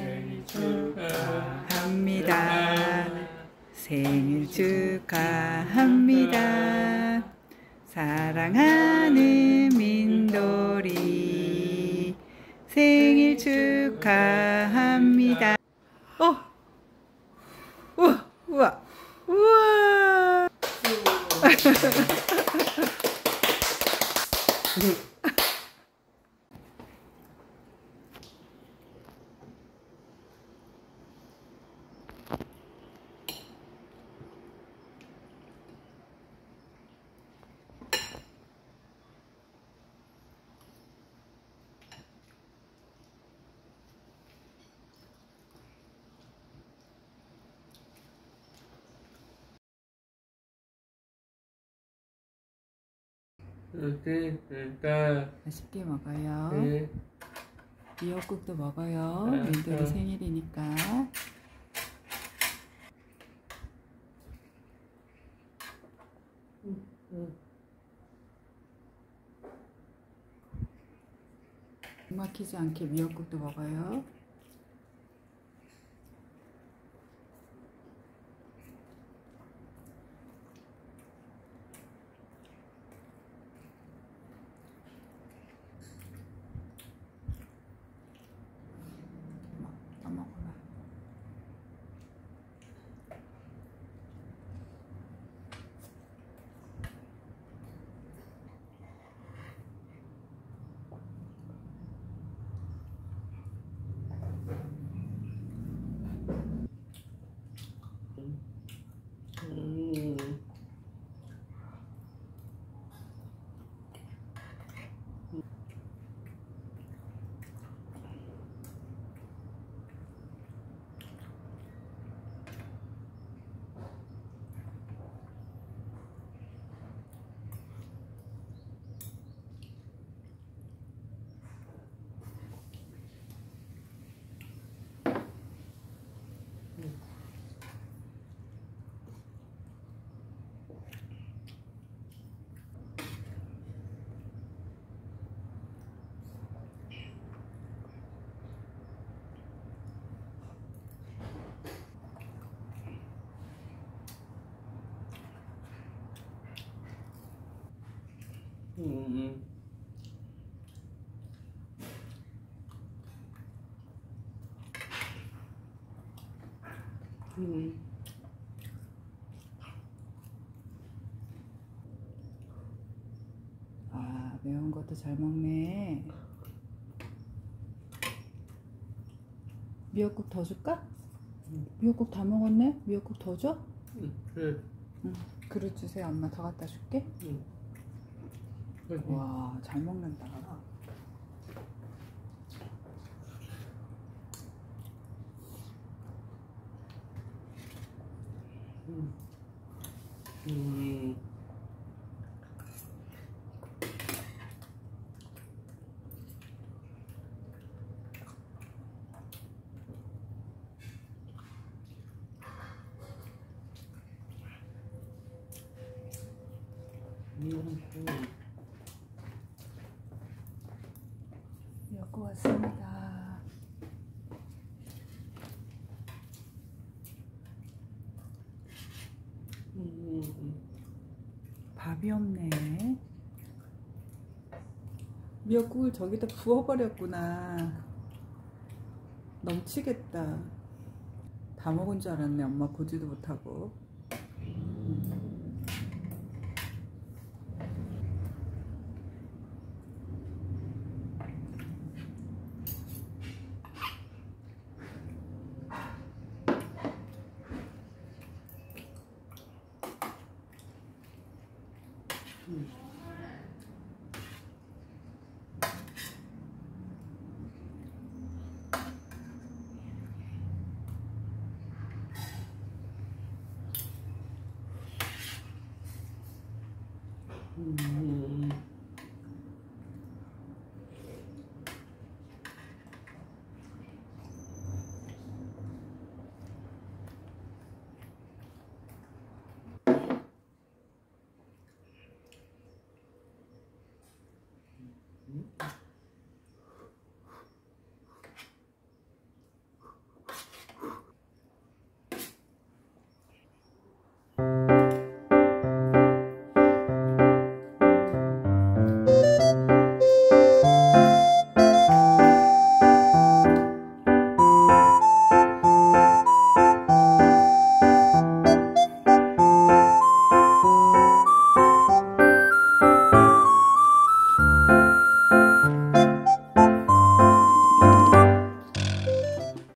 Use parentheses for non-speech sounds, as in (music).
생일 축하합니다. 축하합니다. 사랑하는 민돌이 생일 축하합니다. 어, 우와, 우와, 우와. (laughs) 맛있게 먹어요. 미역국도 먹어요. 민돌이 생일이니까. 막히지 않게 미역국도 먹어요. 떠먹어라. 아, 매운 것도 잘 먹네. 미역국 더 줄까? 미역국 다 먹었네? 미역국 더 줘? 그래. 응. 그릇 주세요. 엄마 더 갖다 줄게. 와, 잘 먹는다. 음. 음. 미 음. 밥이 없네. 미역국을 저기다 부어버렸구나. 넘치겠다. 다 먹은 줄 알았네. 엄마 보지도 못하고. 음.